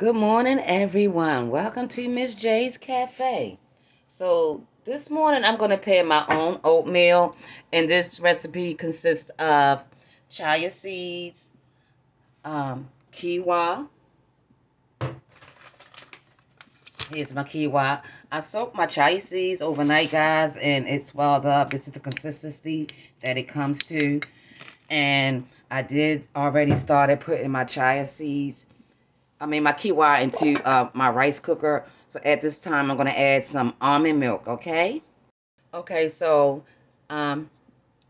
Good morning, everyone. Welcome to Miss J's Cafe. So this morning I'm going to prepare my own oatmeal, and this recipe consists of chia seeds, um, quinoa. Here's my quinoa. I soaked my chia seeds overnight, guys, and it swelled up. This is the consistency that it comes to. And I did already started putting my chia seeds I mean my quinoa into uh, my rice cooker. So at this time, I'm going to add some almond milk, okay? Okay, so um,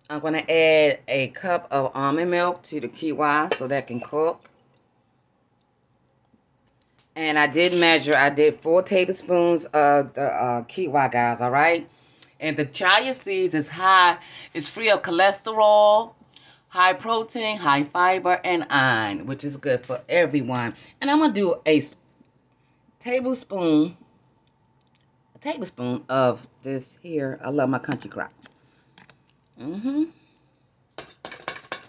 I'm going to add a cup of almond milk to the quinoa so that can cook. And I did measure, I did four tablespoons of the uh, guys, all right? And the chia seeds is high, it's free of cholesterol, high protein, high fiber, and iron, which is good for everyone. And I'm going to do a tablespoon, a tablespoon of this here. I love my country crock. Mm-hmm.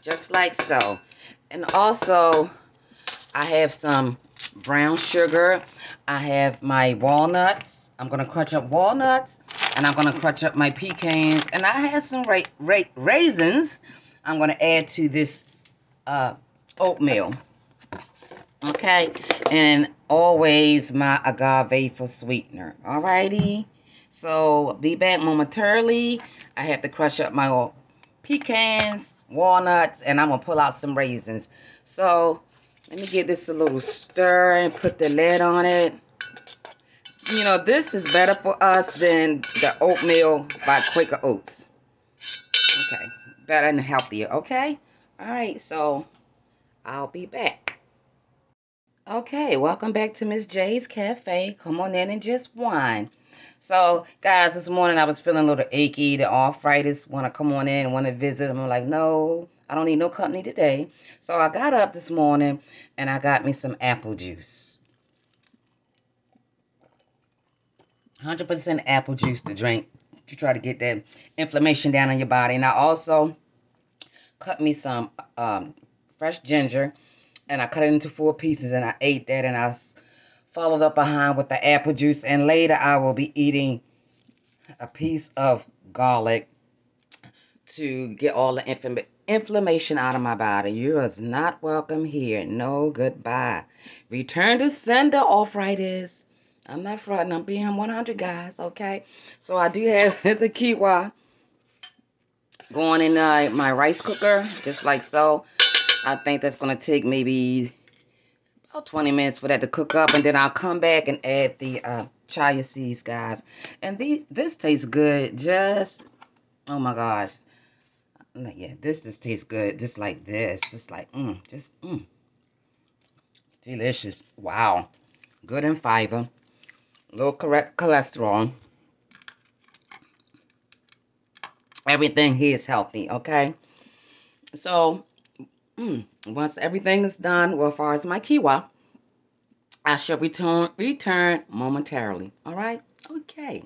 Just like so. And also, I have some brown sugar. I have my walnuts. I'm going to crunch up walnuts. And I'm going to crunch up my pecans. And I have some ra ra raisins I'm going to add to this uh, oatmeal. Okay, and always my agave for sweetener. Alrighty, so be back momentarily. I have to crush up my pecans, walnuts, and I'm going to pull out some raisins. So let me give this a little stir and put the lid on it. You know, this is better for us than the oatmeal by Quaker Oats. Okay better and healthier, okay? All right, so I'll be back. Okay, welcome back to Miss J's Cafe. Come on in and just wine. So, guys, this morning I was feeling a little achy. The arthritis want to come on in want to visit. I'm like, no, I don't need no company today. So I got up this morning and I got me some apple juice. 100% apple juice to drink to try to get that inflammation down in your body. And I also cut me some um, fresh ginger and I cut it into four pieces and I ate that and I followed up behind with the apple juice and later I will be eating a piece of garlic to get all the infl inflammation out of my body. You is not welcome here. No goodbye. Return to sender arthritis. I'm not fronting. I'm being 100 guys, okay? So I do have the quinoa going in uh, my rice cooker, just like so. I think that's going to take maybe about 20 minutes for that to cook up. And then I'll come back and add the uh, chia seeds, guys. And the, this tastes good. Just, oh my gosh. Yeah, this just tastes good. Just like this. Just like, mmm, just, mmm. Delicious. Wow. Good in fiber. Low correct cholesterol. Everything is healthy, okay? So, mm, once everything is done, well, as far as my quinoa, I shall return, return momentarily, all right? Okay.